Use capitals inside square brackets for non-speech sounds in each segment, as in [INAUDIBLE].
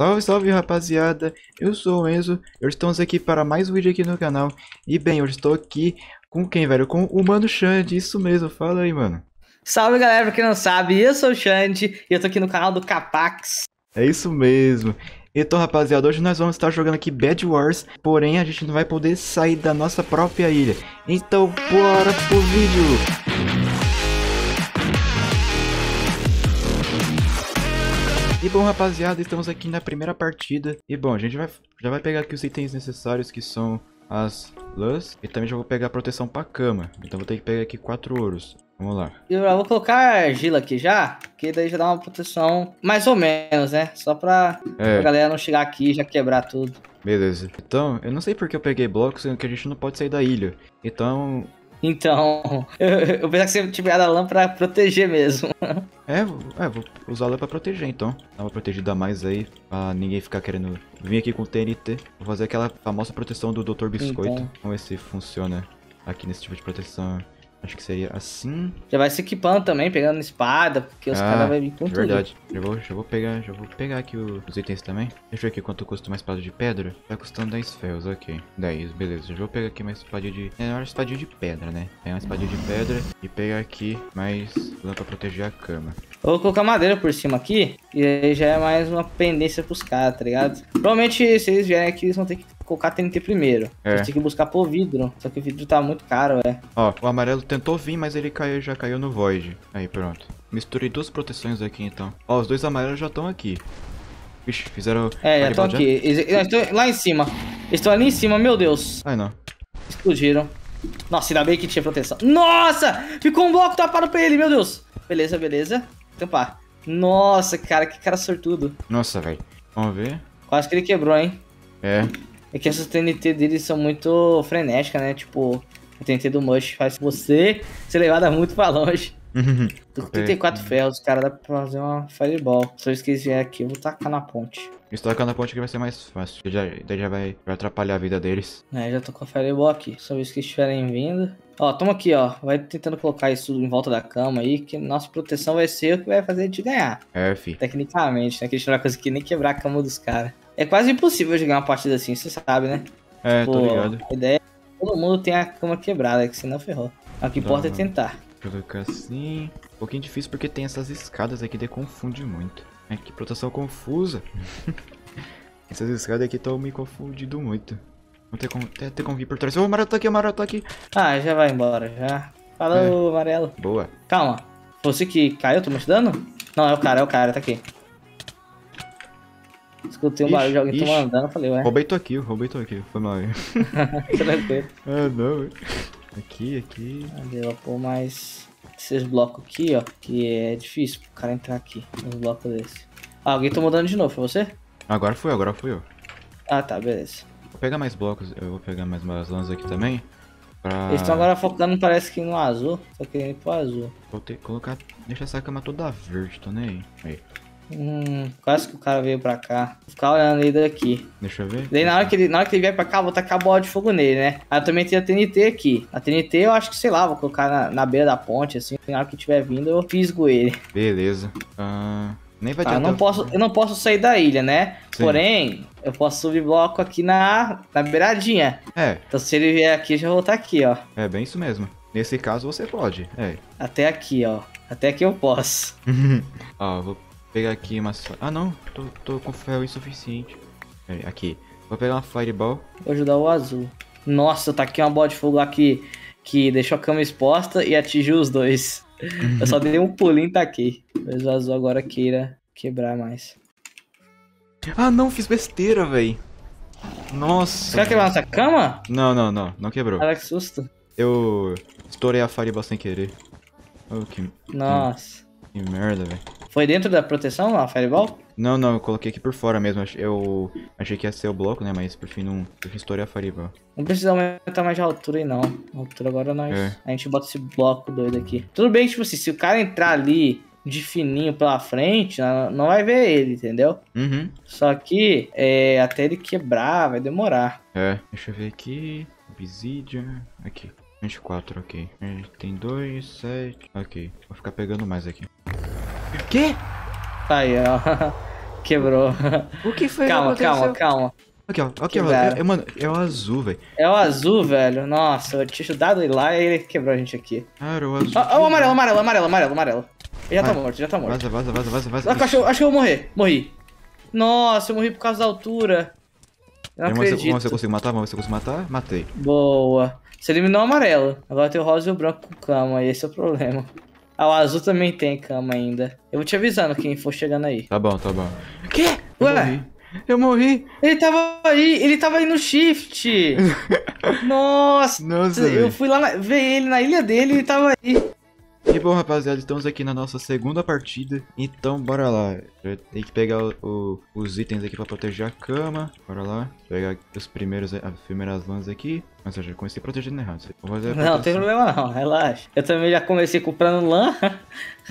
Salve, salve rapaziada, eu sou o Enzo, hoje estamos aqui para mais um vídeo aqui no canal. E bem, hoje estou aqui com quem, velho? Com o Mano Xande, isso mesmo, fala aí, mano. Salve galera, pra quem não sabe, eu sou o Xande e eu tô aqui no canal do Capax. É isso mesmo. Então rapaziada, hoje nós vamos estar jogando aqui Bad Wars Porém a gente não vai poder sair da nossa própria ilha. Então bora pro vídeo bom, rapaziada, estamos aqui na primeira partida. E bom, a gente vai, já vai pegar aqui os itens necessários, que são as lãs. E também já vou pegar a proteção pra cama. Então vou ter que pegar aqui quatro ouros. Vamos lá. Eu vou colocar argila aqui já, que daí já dá uma proteção mais ou menos, né? Só pra, é. pra galera não chegar aqui e já quebrar tudo. Beleza. Então, eu não sei porque eu peguei blocos, sendo que a gente não pode sair da ilha. Então, então, [LAUGHS] eu, eu pensava que você tinha a lã pra proteger mesmo. [LAUGHS] É, é, vou usar ela pra proteger então. Dá uma protegida a mais aí, pra ninguém ficar querendo vir aqui com TNT. Vou fazer aquela famosa proteção do Dr. Biscoito. Então. Vamos ver se funciona aqui nesse tipo de proteção. Acho que seria assim. Já vai se equipando também, pegando espada, porque os ah, caras vão vir com verdade. tudo. Verdade. Já vou, já vou pegar, já vou pegar aqui os itens também. Deixa eu ver aqui quanto custa uma espada de pedra. Tá custando 10 ferros, ok. 10, beleza. Já vou pegar aqui uma espadinha de... É uma espadinha de pedra, né? É uma espadinha de pedra e pegar aqui mais lã pra proteger a cama. Eu vou colocar madeira por cima aqui, e aí já é mais uma pendência pros caras, tá ligado? Provavelmente, se eles vierem aqui, eles vão ter que colocar TNT primeiro. É. Eles têm que buscar por vidro, só que o vidro tá muito caro, é. Ó, o amarelo tentou vir, mas ele caiu, já caiu no Void. Aí, pronto. Misturei duas proteções aqui, então. Ó, os dois amarelos já estão aqui. Vixe, fizeram... É, já estão aqui. Eles, eles estão lá em cima. Eles estão ali em cima, meu Deus. Ai, não. Explodiram. Nossa, ainda bem que tinha proteção. Nossa! Ficou um bloco tapado pra ele, meu Deus. Beleza, beleza tampar. Nossa, cara, que cara sortudo. Nossa, velho. Vamos ver. Quase que ele quebrou, hein? É. É que essas TNT deles são muito frenéticas, né? Tipo, a TNT do Mush faz você ser levada muito pra longe. Tô com 34 ferros, cara, dá pra fazer uma fireball. Só se eles vierem aqui, eu vou tacar na ponte. Se tacar na ponte que vai ser mais fácil. Já, daí já vai, vai atrapalhar a vida deles. É, já tô com a fireball aqui. Só se que estiverem vindo. Ó, toma aqui, ó. Vai tentando colocar isso em volta da cama aí, que nossa proteção vai ser o que vai fazer a gente ganhar. É, fi. Tecnicamente, né? Que a gente não vai conseguir nem quebrar a cama dos caras. É quase impossível jogar uma partida assim, você sabe, né? É, Pô, tô ligado. A ideia é que todo mundo tem a cama quebrada, que senão ferrou. O que importa é tentar. Colocar assim. Um pouquinho difícil porque tem essas escadas aqui que confunde muito. É que proteção confusa. [LAUGHS] Essas escadas aqui estão me confundindo muito. Não tem como, tem, tem como vir por trás. Ô, oh, o tá aqui, o tá aqui. Ah, já vai embora, já. Falou, é. amarelo. Boa. Calma. Você que caiu, tô me ajudando? Não, é o cara, é o cara, tá aqui. Escutei um ixi, barulho de alguém tomando andando, falei, ué. Roubei tu aqui, roubei tu aqui, foi mal aí. [LAUGHS] Tranquilo. ah, não. Aqui, aqui. Cadê? Vou pôr mais esses blocos aqui, ó. Que é difícil pro cara entrar aqui, nos blocos desse. Ah, alguém tomou dano de novo, foi você? Agora fui, agora fui eu. Ah, tá, beleza. Vou pegar mais blocos, eu vou pegar mais umas lãs aqui também. Pra... Eles estão agora focando, parece que no azul, só querendo ir pro azul. Vou ter que colocar, deixa essa cama toda verde, tô nem aí. Hum, quase que o cara veio pra cá. Vou ficar olhando ele daqui. Deixa eu ver. Daí na hora, que ele, na hora que ele vier pra cá, vou tacar a bola de fogo nele, né? Aí eu também tenho a TNT aqui. A TNT eu acho que, sei lá, vou colocar na, na beira da ponte, assim. Na hora que tiver vindo, eu fisgo ele. Beleza. Ah... Nem vai. Ah, eu, não posso, eu não posso sair da ilha, né? Sim. Porém, eu posso subir bloco aqui na, na beiradinha. É. Então se ele vier aqui, já vou estar aqui, ó. É bem isso mesmo. Nesse caso você pode, é. Até aqui, ó. Até aqui eu posso. [LAUGHS] ó, vou pegar aqui uma... Ah, não. Tô, tô com ferro insuficiente. Aqui. Vou pegar uma fireball. Vou ajudar o azul. Nossa, tá aqui uma bola de fogo aqui que deixou a cama exposta e atingiu os dois. Eu só dei um pulinho e taquei. Talvez o azul agora queira quebrar mais. Ah, não, fiz besteira, velho. Nossa. Você vai quebrar nossa cama? Não, não, não. Não quebrou. Cara, que susto. Eu estourei a fireball sem querer. Oh, que... Nossa. Que merda, velho. Foi dentro da proteção a fireball? Não, não, eu coloquei aqui por fora mesmo. Eu achei que ia ser o bloco, né? Mas por fim não. Por fim estourei a fireball. Não precisa aumentar mais de altura aí, não. A altura agora nós. É. A gente bota esse bloco doido aqui. Tudo bem, tipo assim, se o cara entrar ali de fininho pela frente, não vai ver ele, entendeu? Uhum. Só que é, até ele quebrar vai demorar. É, deixa eu ver aqui. Obsidian. Aqui. 24, ok. Tem dois, sete. Ok. Vou ficar pegando mais aqui. Que? Tá aí, ó. [LAUGHS] Quebrou. O que foi calma, calma, calma. Aqui, ó. Aqui, ó. É, é, mano, é o azul, velho. É o azul, velho. Nossa, eu tinha ajudado ele lá e ele quebrou a gente aqui. Cara, o azul. Ó, oh, o amarelo, amarelo, amarelo, amarelo, amarelo. Ele já tá morto, já tá morto. Vaza, vaza, vaza, vaza, vaza. Acho, acho que eu vou morrer. Morri. Nossa, eu morri por causa da altura. Eu não acredito. Vamos ver se eu consigo matar, vamos ver se eu consigo matar. Matei. Boa. Você eliminou o amarelo. Agora tem o rosa e o branco com cama, esse é o problema. Ah, o azul também tem cama ainda. Eu vou te avisando quem for chegando aí. Tá bom, tá bom. Quê? Eu Ué? Morri. Eu morri. Ele tava aí, ele tava aí no shift. [LAUGHS] Nossa. Nossa, eu véio. fui lá ver ele na ilha dele e ele tava aí. E bom, rapaziada, estamos aqui na nossa segunda partida. Então, bora lá. Tem que pegar o, o, os itens aqui pra proteger a cama. Bora lá. Pegar os primeiros, as primeiras lãs aqui. Mas eu já comecei protegendo errado. não, não tem problema não, relaxa. Eu também já comecei comprando lã.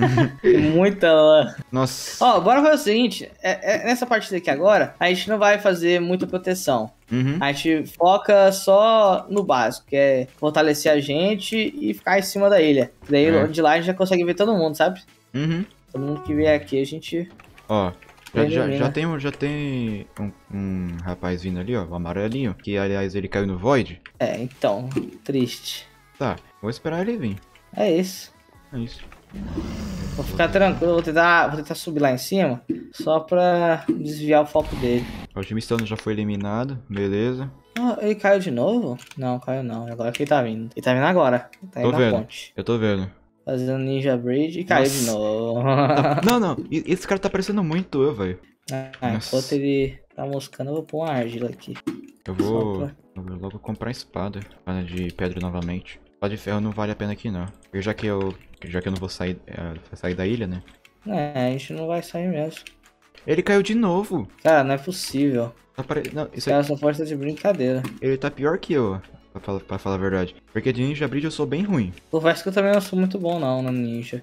[LAUGHS] Muita lã. Nossa. Ó, bora fazer o seguinte. É, é, nessa partida aqui agora, a gente não vai fazer muita proteção. Uhum. A gente foca só no básico, que é fortalecer a gente e ficar em cima da ilha. Daí é. de lá a gente já consegue ver todo mundo, sabe? Uhum. Todo mundo que vier aqui a gente. Ó, já, já, já, tem, já tem um, um, rapaz vindo ali, ó, o amarelinho, que aliás ele caiu no Void. É, então, triste. Tá, vou esperar ele vir. É isso. É isso. Vou ficar tranquilo, vou tentar, vou tentar subir lá em cima, só pra desviar o foco dele. O time Stone já foi eliminado, beleza. Ah, ele caiu de novo? Não, caiu não, agora que ele tá vindo. Ele tá vindo agora, tá tô vendo. Ponte. Eu tô vendo. Fazendo Ninja Bridge e caiu Nossa. de novo. não, não, esse cara tá parecendo muito eu, velho. Ah, enquanto ele tá moscando, eu vou pôr uma argila aqui. Eu vou, pra... eu vou logo comprar espada. Espada de pedra novamente. Espada de ferro não vale a pena aqui não. Porque já que eu, já que eu não vou sair, é, sair da ilha, né? É, a gente não vai sair mesmo. Ele caiu de novo. Cara, não é possível. Não, isso Cara, só pode estar de brincadeira. Ele tá pior que eu pra falar, pra falar a verdade. Porque de Ninja Bridge eu sou bem ruim. Confesso que eu também não sou muito bom não no Ninja.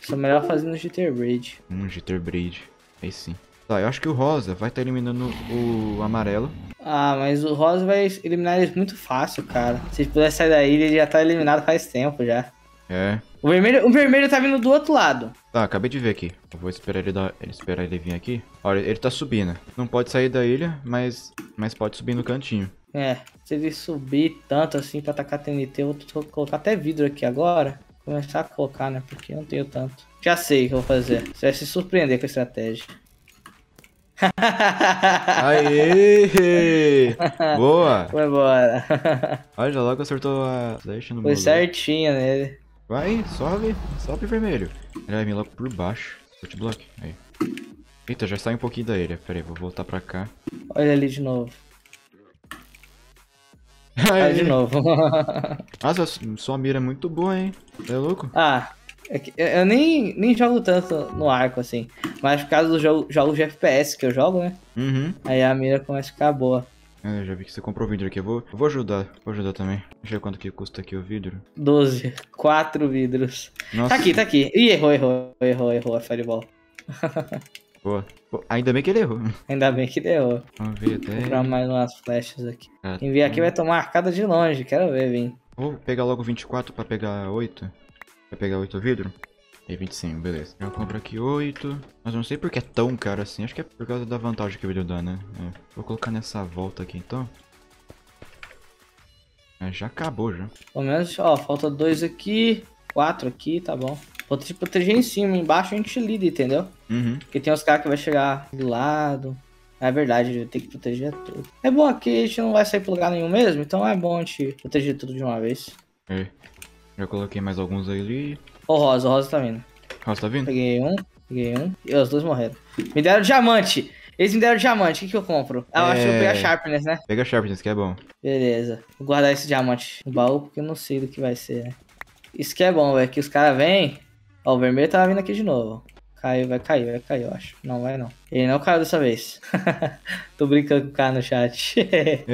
Sou melhor fazendo Jitter Bridge. Hum, Jitter Bridge. Aí sim. Tá, eu acho que o rosa vai estar tá eliminando o amarelo. Ah, mas o rosa vai eliminar eles muito fácil, cara. Se puder sair da ilha, ele já tá eliminado faz tempo já. É. O vermelho, o vermelho tá vindo do outro lado. Tá, acabei de ver aqui. Eu vou esperar ele, dar, esperar ele vir aqui. Olha, ele tá subindo. Não pode sair da ilha, mas, mas pode subir no cantinho. É, se ele subir tanto assim pra atacar TNT, eu vou colocar até vidro aqui agora. Começar a colocar, né? Porque eu não tenho tanto. Já sei o que eu vou fazer. Você vai se surpreender com a estratégia. Aê! Boa! Foi embora. Olha, logo acertou a flecha no Foi certinho nele. Vai, sobe, sobe vermelho. Ele vai vir por baixo. Footblock, aí. Eita, já sai um pouquinho da ilha. Pera aí, vou voltar pra cá. Olha ali de novo. Aí de novo. [LAUGHS] Nossa, sua mira é muito boa, hein? Você é louco? Ah, é eu nem, nem jogo tanto no arco, assim. Mas por causa dos jogo, jogos de FPS que eu jogo, né? Uhum. Aí a mira começa a ficar boa. É, eu já vi que você comprou o vidro aqui. Eu vou, eu vou ajudar. Vou ajudar também. Deixa eu ver quanto que custa aqui o vidro. 12. Quatro vidros. Nossa. Tá aqui, tá aqui. Ih, errou, errou, errou, errou a fireball. [LAUGHS] Boa. Ainda bem que ele errou. Ainda bem que ele errou. Vamos ver até. Vou comprar mais umas flechas aqui. Ah, Quem vier aqui vai tomar arcada de longe. Quero ver, vem. Vou pegar logo 24 pra pegar 8. Vai pegar 8 vidro? E 25, beleza. Já compro aqui 8. Mas eu não sei porque é tão caro assim. Acho que é por causa da vantagem que o vídeo dá, né? É. Vou colocar nessa volta aqui então. É, já acabou já. Pelo menos, ó, falta dois aqui. Quatro aqui, tá bom. Vou te proteger em cima, embaixo a gente lida, entendeu? Uhum. Porque tem uns caras que vai chegar do lado. É verdade, tem que proteger tudo. É bom aqui a gente não vai sair pro lugar nenhum mesmo, então é bom a gente proteger tudo de uma vez. É. Já coloquei mais alguns ali. Ô, Rosa, o Rosa tá vindo. Rosa tá vindo? Peguei um, peguei um. E os dois morreram. Me deram diamante. Eles me deram diamante. O que, que eu compro? Ah, eu é... acho que eu vou pegar Sharpness, né? Pega Sharpness, que é bom. Beleza. Vou guardar esse diamante no baú, porque eu não sei do que vai ser, né? Isso que é bom, velho. Que os caras vêm. Ó, o vermelho tá vindo aqui de novo. Caiu, vai cair, vai cair, eu acho. Não vai não. Ele não caiu dessa vez. [LAUGHS] Tô brincando com o cara no chat.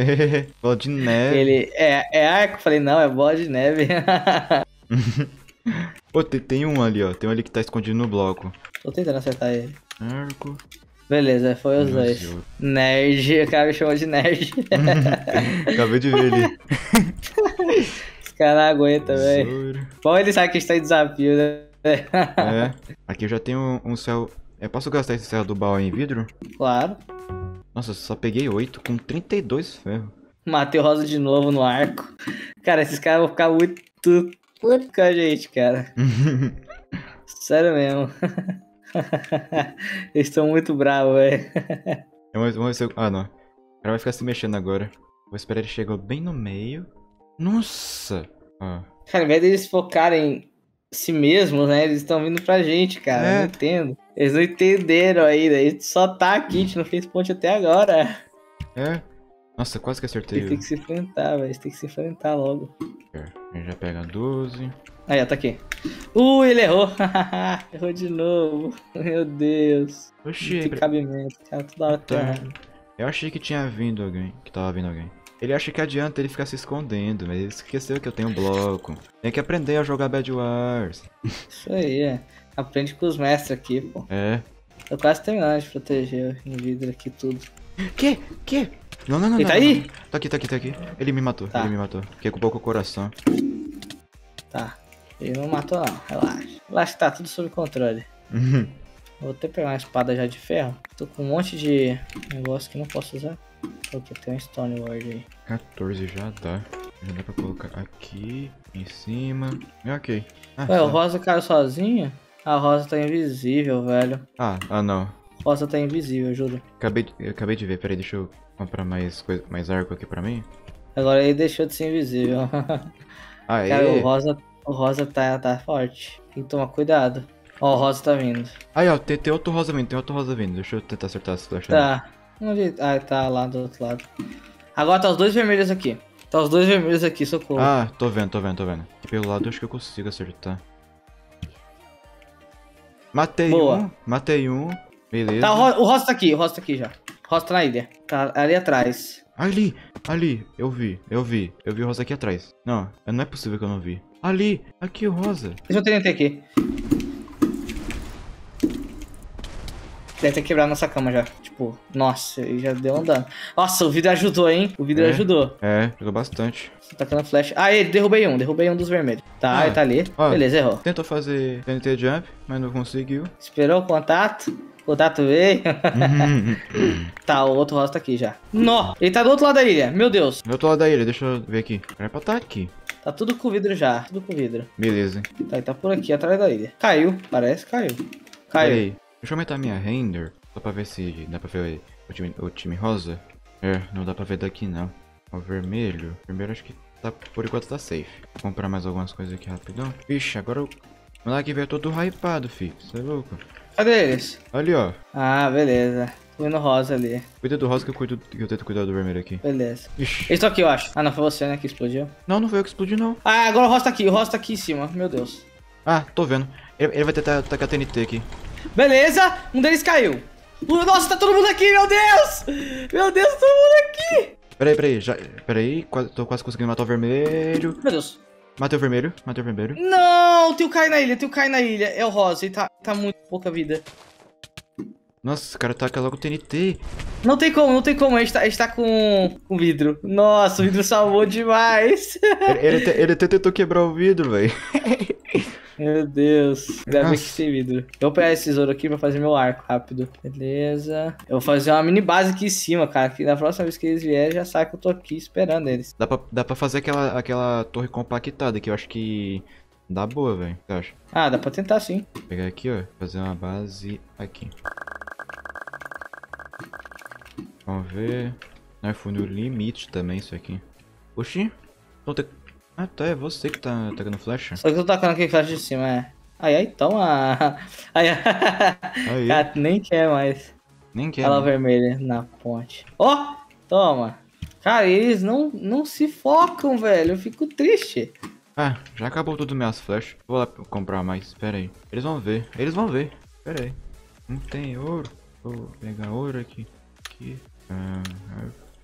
[LAUGHS] bola de neve. Ele. É, é arco? Falei, não, é bola de neve. [LAUGHS] Pô, tem, tem, um ali, ó. Tem um ali que tá escondido no bloco. Tô tentando acertar ele. Arco. Beleza, foi os dois. Nerd, o cara me chamou de nerd. Acabei de ver ele. Os caras não aguentam, velho. Bom, ele sabe que a gente tá em desafio, né? É. [LAUGHS] Aqui eu já tenho um céu Eu posso gastar esse ferro do baú em vidro? Claro. Nossa, só peguei 8 com 32 ferros. Matei o Rosa de novo no arco. Cara, esses caras vão ficar muito puto com a gente, cara. [LAUGHS] Sério mesmo. [LAUGHS] Eles estão muito bravos, velho. Vamos, vamos ver Ah, não. O cara vai ficar se mexendo agora. Vou esperar ele chegar bem no meio. Nossa! Ah. Cara, ao invés deles focarem si mesmos, né? Eles estão vindo pra gente, cara. É. Não entendo. Eles não entenderam ainda. A gente só tá aqui, a gente não fez ponte até agora. É. Nossa, quase que acertei. Tem que se enfrentar, velho. Tem que se enfrentar logo. A gente já pega 12. Aí, ó, tá aqui. Uh, ele errou. [LAUGHS] errou de novo. Meu Deus. Oxi. Tem cabimento. Cara, toda hora tá. Eu achei que tinha vindo alguém. Que tava vindo alguém. Ele acha que adianta ele ficar se escondendo, mas ele esqueceu que eu tenho um bloco. Tem que aprender a jogar Bad Wars. Isso aí, é. Aprende com os mestres aqui, pô. É. Tô quase terminando de proteger em vidro aqui tudo. Que? Que? Não, não, não. Ele não, tá não, aí? Não. Tá aqui, tá aqui, tá aqui. Ele me matou, tá. ele me matou. Fiquei com pouco coração. Tá. Ele não matou não, relaxa. Relaxa que tá tudo sob controle. Uhum. [LAUGHS] Vou até pegar uma espada já de ferro. Tô com um monte de negócio que não posso usar. Ok, tem um Stone Ward aí. 14 já dá. Já dá pra colocar aqui, em cima. Ok. Ah, Ué, tá. o Rosa caiu sozinho? A Rosa tá invisível, velho. Ah, ah não. Rosa tá invisível, juro. Acabei, acabei de ver, peraí, deixa eu comprar mais, coisa, mais arco aqui pra mim. Agora ele deixou de ser invisível. [LAUGHS] Aê. Cara, o Rosa, o Rosa tá, tá forte. Tem que tomar cuidado. Ó, o Rosa tá vindo. Aí, ó, tem, tem outro Rosa vindo, tem outro Rosa vindo. Deixa eu tentar acertar essa flecha. Tá. Onde... Ah, tá lá do outro lado. Agora tá os dois vermelhos aqui. Tá os dois vermelhos aqui, socorro. Ah, tô vendo, tô vendo, tô vendo. Aqui pelo lado eu acho que eu consigo acertar. Matei Boa. um, matei um. Beleza. Tá, o, Rosa tá aqui, o Rosa tá aqui já. O Rosa tá na ilha. Tá ali atrás. Ali, ali, eu vi, eu vi. Eu vi o Rosa aqui atrás. Não, não é possível que eu não vi. Ali, aqui o Rosa. Deixa eu tentar aqui. Deve ter quebrado nossa cama já. Tipo, nossa, ele já deu um dano. Nossa, o vidro ajudou, hein? O vidro é, ajudou. É, ajudou bastante. Tá tacando flash. Ah, ele, derrubei um, derrubei um dos vermelhos. Tá, ah, ele tá ali. Ó, Beleza, errou. Tentou fazer TNT Jump, mas não conseguiu. Esperou o contato. O contato veio. [LAUGHS] tá, o outro rosto tá aqui já. Nó! Ele tá do outro lado da ilha, meu Deus. Do outro lado da ilha, deixa eu ver aqui. Era pra estar tá aqui. Tá tudo com vidro já, tudo com vidro. Beleza. Tá, ele tá por aqui, atrás da ilha. Caiu, parece, caiu. Caiu. Deixa eu aumentar minha render. Só pra ver se dá pra ver o time, o time rosa. É, não dá pra ver daqui não. O vermelho. O vermelho acho que tá, por enquanto tá safe. Vou comprar mais algumas coisas aqui rapidão. Vixe, agora o moleque veio todo hypado, fi. Você é louco? Cadê eles? Ali, ó. Ah, beleza. Tô vendo rosa ali. Cuida do rosa que eu, cuido, que eu tento cuidar do vermelho aqui. Beleza. Ixi. Eles estão aqui, eu acho. Ah, não, foi você, né, que explodiu. Não, não foi eu que explodi, não. Ah, agora o rosa tá aqui. O rosa tá aqui em cima. Meu Deus. Ah, tô vendo. Ele, ele vai tentar tacar TNT aqui. Beleza. Um deles caiu. Nossa, tá todo mundo aqui, meu Deus! Meu Deus, todo mundo aqui! Peraí, peraí, já. Peraí, quase, tô quase conseguindo matar o vermelho. Meu Deus. Matei o vermelho, matei o vermelho. Não, tem o Kai na ilha, tem o Kai na ilha. É o rosa, ele tá, tá muito pouca vida. Nossa, o cara taca logo o TNT. Não tem como, não tem como. A gente tá, a gente tá com, com vidro. Nossa, o vidro salvou demais. ele, ele, até, ele até tentou quebrar o vidro, velho. [LAUGHS] Meu Deus. Ainda bem que tem vidro. Eu vou pegar esse tesouro aqui pra fazer meu arco rápido. Beleza. Eu vou fazer uma mini base aqui em cima, cara. Que da próxima vez que eles vierem, já sabe que eu tô aqui esperando eles. Dá pra, dá pra fazer aquela, aquela torre compactada que eu acho que dá boa, velho. Você acha? Ah, dá pra tentar sim. Vou pegar aqui, ó. Fazer uma base aqui. Vamos ver. Não, foi no limite também isso aqui. Oxi. Então tem... Ah, tá, é você que tá tacando flecha? Só que eu tô tacando aquele flecha de cima, é. Ai, ai, toma. Ai, ai. Cara, nem quer mais. Nem quer. Ela vermelha na ponte. Ó, oh, toma. Cara, eles não, não se focam, velho. Eu fico triste. Ah, já acabou tudo minhas flechas. Vou lá comprar mais. Pera aí. Eles vão ver. Eles vão ver. Pera aí. Não tem ouro. Vou pegar ouro aqui. Aqui. Ah,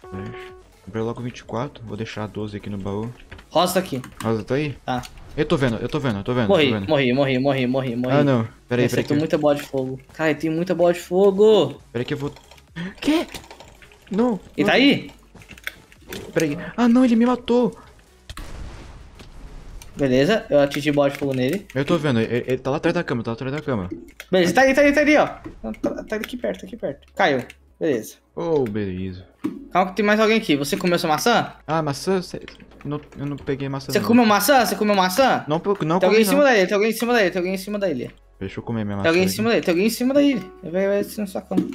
flecha. Comprei logo 24, vou deixar 12 aqui no baú. Rosa tá aqui. Rosa tá aí? Tá. Eu tô vendo, eu tô vendo, eu tô vendo. Morri, tô vendo. morri, morri, morri, morri, morri. Ah, não. Pera aí, pera aí. tem muita bola de fogo. Cara, tem muita bola de fogo. Pera aí que eu vou... Que? Não. Ele tá aí? Pera aí. Ah, não, ele me matou. Beleza, eu atingi bola de fogo nele. Eu tô vendo, ele, ele tá lá atrás da cama, tá lá atrás da cama. Beleza, tá ali, tá ali, tá ali, ó. Tá, tá aqui perto, tá aqui perto. Caiu. Beleza. Oh, beleza. Calma que tem mais alguém aqui. Você comeu sua maçã? Ah, maçã? Cê... Não, eu não peguei maçã. Você não. comeu maçã? Você comeu maçã? Não, não Tem alguém em não. cima da ilha, tem alguém em cima da ilha, tem alguém em cima da ilha. Deixa eu comer minha maçã. Tem alguém em cima da ilha, tem alguém em cima da ilha. Vai, vai na sua cama.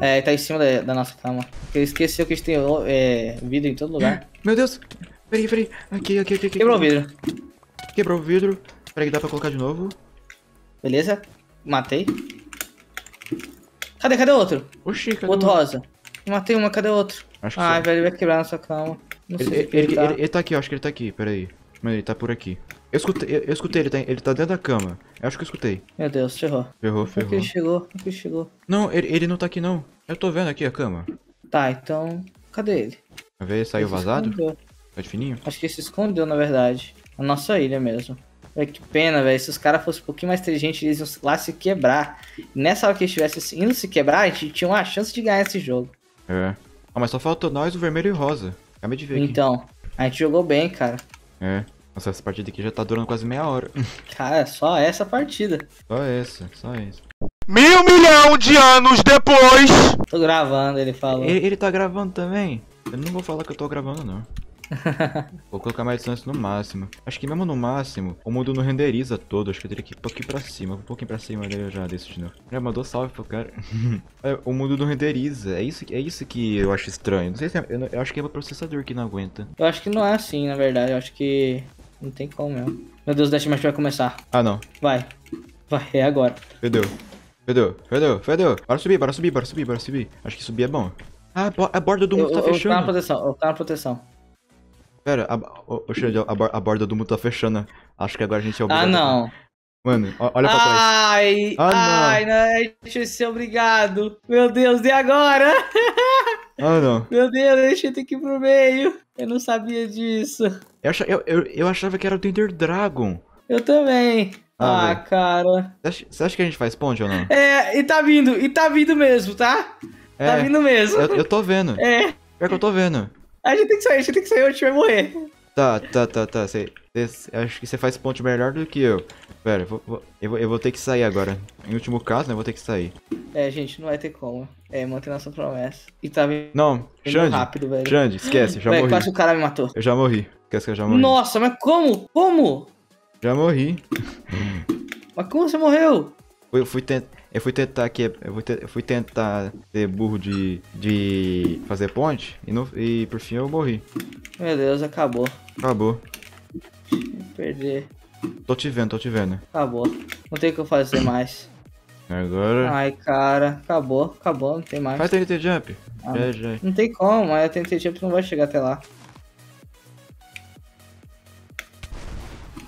É, tá em cima da, da nossa cama. Porque ele esqueceu que a gente tem é, vidro em todo lugar. Meu Deus! Peraí, peraí. Aqui, aqui, aqui. aqui. Quebrou o vidro. Quebrou o vidro. Peraí, dá pra colocar de novo. Beleza? Matei. Cadê, cadê o outro? Oxi, cadê Outro o- rosa. Matei uma, cadê o outro? Acho que Ai, velho, ele vai quebrar na sua cama. Não sei Ele, se ele, ele, tá. ele- ele tá aqui, eu acho que ele tá aqui, peraí. Mano, ele tá por aqui. Eu escutei, eu, eu escutei, ele tá, ele tá dentro da cama. Eu acho que eu escutei. Meu Deus, ferrou. Ferrou, ferrou. ele chegou? Que ele chegou? Não, ele, ele não tá aqui não. Eu tô vendo aqui a cama. Tá, então. Cadê ele? Vai ver, saiu Ele vazado? Tá de fininho? Acho que ele se escondeu, na verdade. Na nossa ilha mesmo. Véi, que pena, velho. Se os caras fossem um pouquinho mais inteligentes, eles iam lá se quebrar. E nessa hora que eles estivessem indo se quebrar, a gente tinha uma chance de ganhar esse jogo. É. Ah, mas só faltou nós, o vermelho e o rosa. Acabei de ver aqui. Então, a gente jogou bem, cara. É. Nossa, essa partida aqui já tá durando quase meia hora. [LAUGHS] Cara, só essa partida. Só essa, só essa. Mil milhão de anos depois. Tô gravando, ele falou. Ele, ele tá gravando também? Eu não vou falar que eu tô gravando, não. [LAUGHS] vou colocar mais distância no máximo. Acho que mesmo no máximo, o mundo não renderiza todo. Acho que eu teria que ir um pouquinho pra cima. Um pouquinho pra cima daí eu já desço de novo. Já mandou salve pro cara. [LAUGHS] É, o mundo não renderiza. É isso, é isso que eu acho estranho. Não sei se é, eu, eu acho que é o processador que não aguenta. Eu acho que não é assim, na verdade. Eu acho que não tem como mesmo. Meu Deus, o Deathmatch vai começar. Ah, não. Vai. Vai, é agora. Fedeu. Fedeu, fedeu, fedeu. Bora subir, bora subir, bora subir, bora subir. Acho que subir é bom. Ah, a borda do Eu, mundo eu, tá eu tô na fechando. proteção, eu tô na proteção. Pera, a, o, o, a, a borda do mundo tá fechando. Acho que agora a gente é Ah, obrigado. não. Mano, olha pra trás. Ai, Ah, ai, não, a gente vai ser obrigado. Meu Deus, e agora? [LAUGHS] Ah, não. Meu Deus, a gente tem que ir pro meio. Eu não sabia disso. Eu, acha- eu, eu, eu achava que era o Tender Dragon. Eu também. Ah, Ah, cara. Você acha, você acha que a gente faz ponte ou não? É, e tá vindo, e tá vindo mesmo, tá? Tá É, vindo mesmo. eu, eu tô vendo. É, Pior que eu tô vendo. A gente tem que sair, a gente tem que sair, a gente vai morrer. Tá, tá, tá, tá. Cê, cê- acho que você faz ponte melhor do que eu. Pera, eu vou, vou- eu, vou, eu vou ter que sair agora. Em último caso, né? Eu vou ter que sair. É, gente, não vai ter como. É, manter nossa promessa. E tá vindo Não, Xande. rápido, velho. Xande, esquece, já Véi, morri. quase o cara me matou. Eu já morri. Esquece que eu já morri. Nossa, mas como? Como? Já morri. Mas como você morreu? Eu fui, tent... eu fui tentar aqui. Eu fui, te- eu fui tentar ser burro de. de fazer ponte e, no... e por fim eu morri. Meu Deus, acabou. Acabou. Perder. Tô te vendo, tô te vendo. Acabou. Não tem o que eu fazer mais. Agora. Ai, cara. Acabou, acabou, não tem mais. Faz TNT Jump. Ah. Já, já. Não tem como, mas a TNT Jump não vai chegar até lá.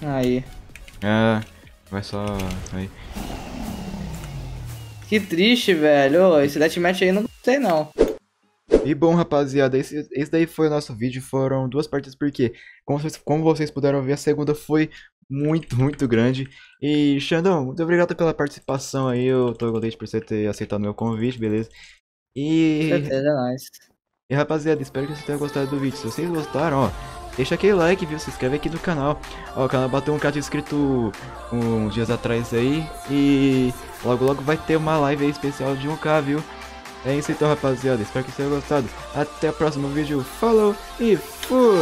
Aí. É. Vai só. Aí. Que triste, velho. Ô, Esse deathmatch aí não gostei, não. E bom, rapaziada, esse, esse daí foi o nosso vídeo. Foram duas partidas, porque, como vocês, como vocês puderam ver, a segunda foi muito, muito grande. E, Xandão, muito obrigado pela participação aí. Eu tô contente por você ter aceitado meu convite, beleza? Com E, certeza, é nóis. e, rapaziada, espero que vocês tenham gostado do vídeo. Se vocês gostaram, ó, deixa aquele like, viu? Se inscreve aqui no canal. Ó, o canal bateu um de inscrito uns dias atrás aí. E logo, logo vai ter uma live especial de 1k, viu? É isso então, rapaziada. Espero que vocês tenham gostado. Até o próximo vídeo. Falou e fui!